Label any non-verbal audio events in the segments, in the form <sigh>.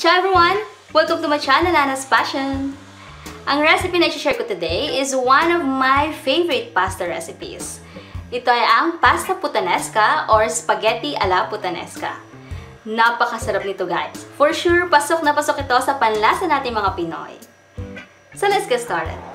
Ciao everyone! Welcome to my channel, Anna's Passion! Ang recipe na i-share ko today is one of my favorite pasta recipes. Ito ay ang pasta puttanesca or spaghetti alla puttanesca. Napakasarap nito guys. For sure, pasok na pasok ito sa panlasa natin mga Pinoy. So let's get started.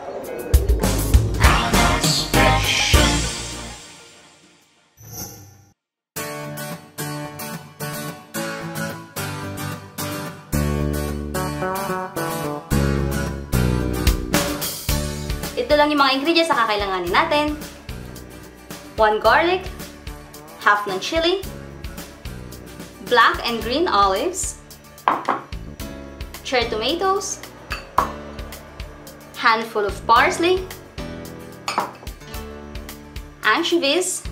Ito lang yung mga ingredients na kakailanganin natin. 1 garlic, half ng chili, black and green olives, cherry tomatoes, handful of parsley, anchovies,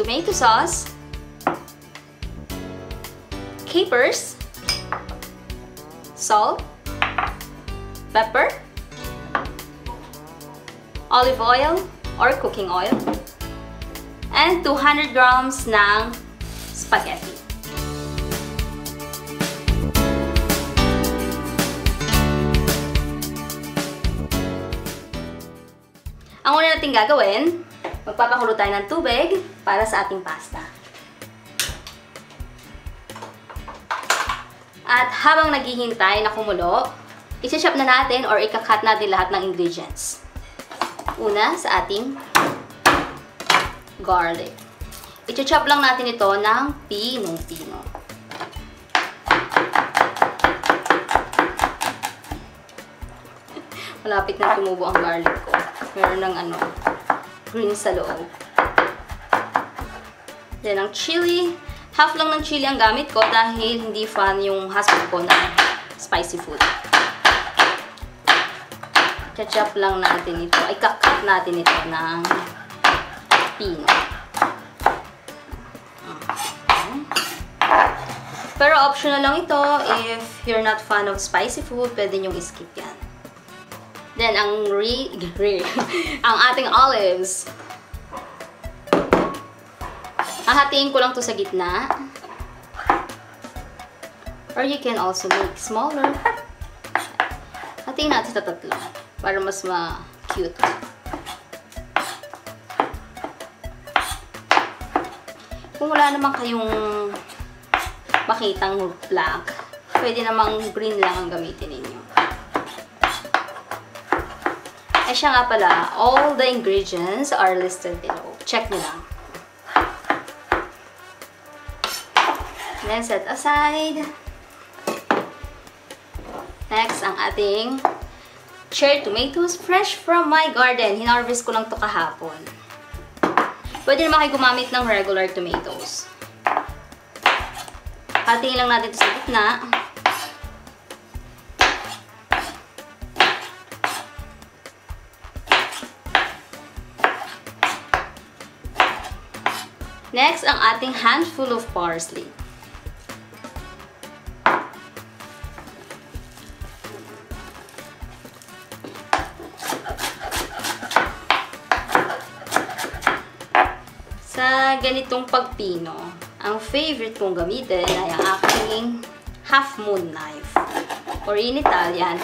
tomato sauce, capers, salt, pepper, olive oil or cooking oil, and 200 grams ng spaghetti. Ang una natin gagawin, magpapakulo tayo ng tubig para sa ating pasta. At habang naghihintay na kumulo, isi-chop na natin or ikakat natin lahat ng ingredients. Una, sa ating garlic. I-chop lang natin ito ng pinong-pino. <laughs> Malapit na tumubo ang garlic ko. Meron ng ano, green sa loob. Then, ang chili. Half lang ng chili ang gamit ko dahil hindi fan yung husband ko na spicy food. Chachap lang natin ito. Ay, kakat natin ito ng pino. Pero optional lang ito. If you're not fan of spicy food, pwede nyo skip yan. Then, ang re, re <laughs> ang ating olives. Hahatiin ko lang to sa gitna. Or you can also make smaller. Hatiin natin sa tatlo para mas ma-cute. Kung wala naman kayong makitang black, pwede namang green lang ang gamitin ninyo. Eh siya nga pala, all the ingredients are listed below. Check nyo lang. Then set aside. Next, ang ating cherry tomatoes fresh from my garden. Hinarvest ko lang to kahapon. Pwede naman kayo gumamit ng regular tomatoes. Hatiin lang natin ito sa gitna. Next, ang ating handful of parsley. Ganitong pagpino, ang favorite kong gamitin ay ang aking half moon knife. Or in Italian,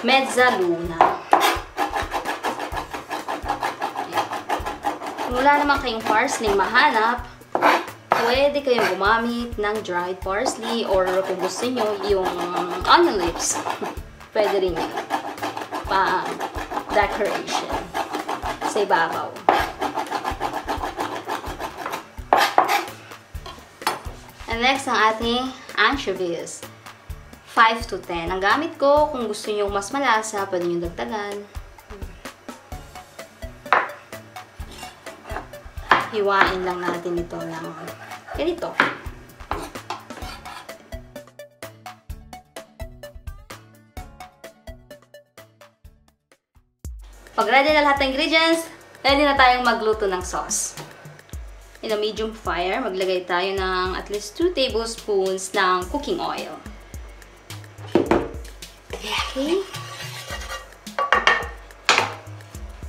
mezzaluna. Kung wala naman kayong parsley mahanap, pwede kayong gumamit ng dried parsley or kung gusto nyo yung onion lips. <laughs> pwede rin yun. Pa decoration sa ibabaw. And next, ang ating anchovies. 5 to 10. Ang gamit ko, kung gusto nyo mas malasa, pwede nyo dagdagan. Hiwain lang natin ito ng ganito. Pag ready na lahat ng ingredients, ready na tayong magluto ng sauce. In a medium fire, maglagay tayo ng at least 2 tablespoons ng cooking oil. Okay.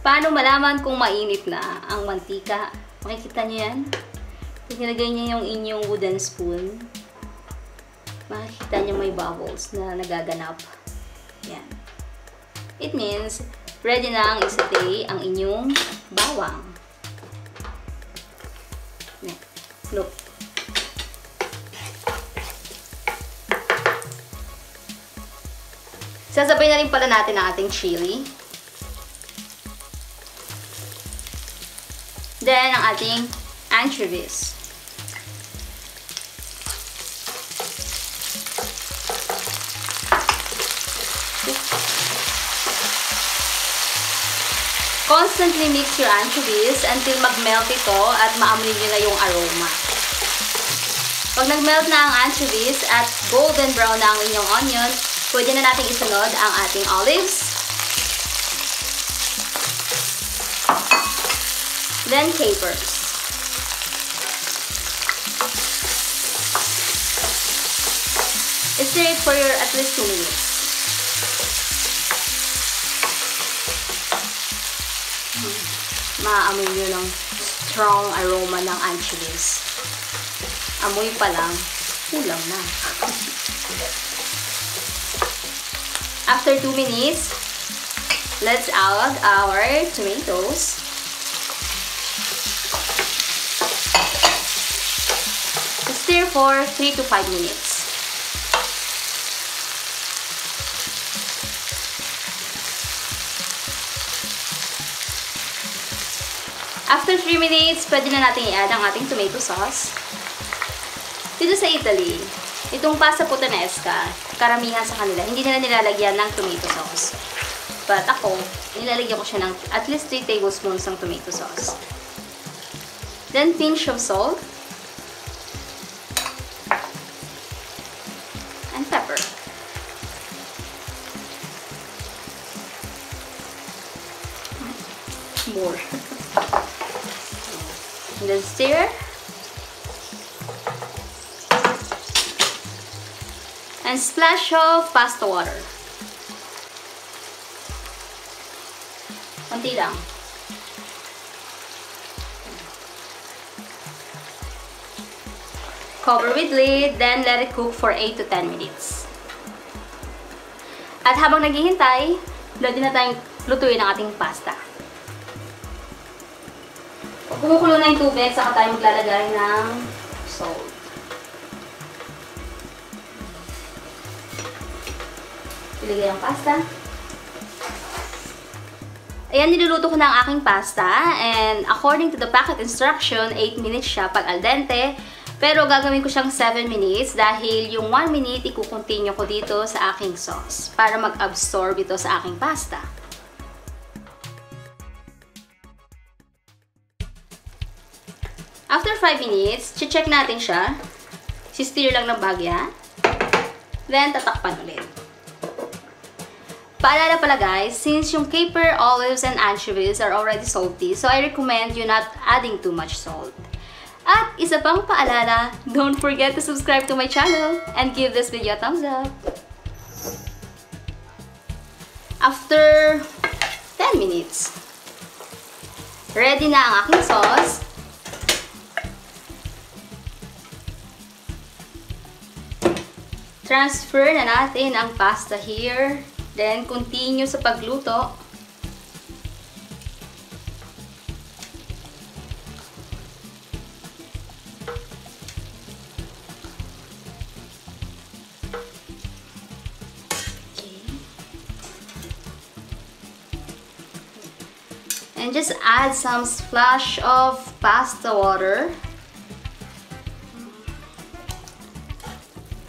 Paano malaman kung mainit na ang mantika? Makikita nyo yan? Pinilagay niya yung inyong wooden spoon. makikita niyo may bubbles na nagaganap. Yan. It means, ready na ang isatay ang inyong bawang. Look. Sasabay na rin pala natin ang ating chili. Then, ang ating anchovies. Constantly mix your anchovies until mag-melt ito at maamoy nyo na yung aroma. Pag nag-melt na ang anchovies at golden brown na ang inyong onion, pwede na natin isunod ang ating olives. Then capers. Stir it for your at least 2 minutes. maaamoy nyo ng strong aroma ng anchovies. Amoy pa lang, kulang na. After 2 minutes, let's add our tomatoes. Stir for 3 to 5 minutes. After 3 minutes, pwede na natin i-add ang ating tomato sauce. Dito sa Italy, itong pasta puttanesca, karamihan sa kanila, hindi nila nilalagyan ng tomato sauce. But ako, nilalagyan ko siya ng at least 3 tablespoons ng tomato sauce. Then, pinch of salt. And pepper. More. <laughs> And then stir. And splash of pasta water. Kunti lang. Cover with lid, then let it cook for 8 to 10 minutes. At habang naghihintay, ready na tayong lutuin ang ating pasta. Kumukulo na yung tubig, saka tayo maglalagay ng salt. Ilagay ang pasta. Ayan, niluluto ko na ang aking pasta. And according to the packet instruction, 8 minutes siya pag al dente. Pero gagawin ko siyang 7 minutes dahil yung 1 minute ikukontinue ko dito sa aking sauce para mag-absorb ito sa aking pasta. After 5 minutes, check natin siya. Si-stir lang ng bagya. Then, tatakpan ulit. Paalala pala guys, since yung caper, olives, and anchovies are already salty, so I recommend you not adding too much salt. At isa pang paalala, don't forget to subscribe to my channel and give this video a thumbs up. After 10 minutes, ready na ang aking sauce. Transfer na natin ang pasta here. Then, continue sa pagluto. And just add some splash of pasta water.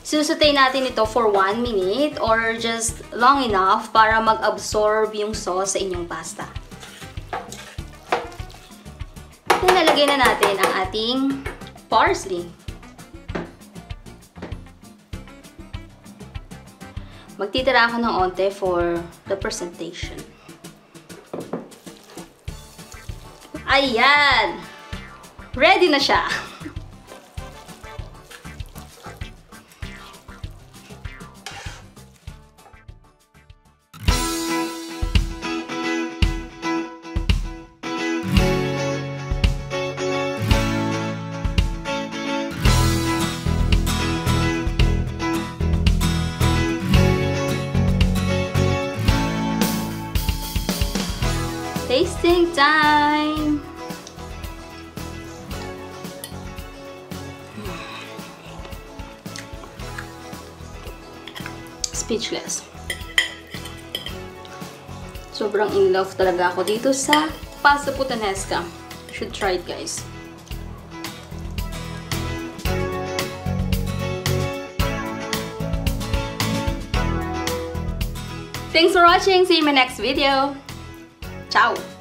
Susutay natin ito for 1 minute or just long enough para mag-absorb yung sauce sa inyong pasta. Then, lalagay na natin ang ating parsley. Magtitira ako ng onte for the presentation. Ayan! Ready na siya! Time! Speechless. Sobrang in love talaga ako dito sa pasta puttanesca. Should try it guys. Thanks for watching. See you in my next video. Ciao!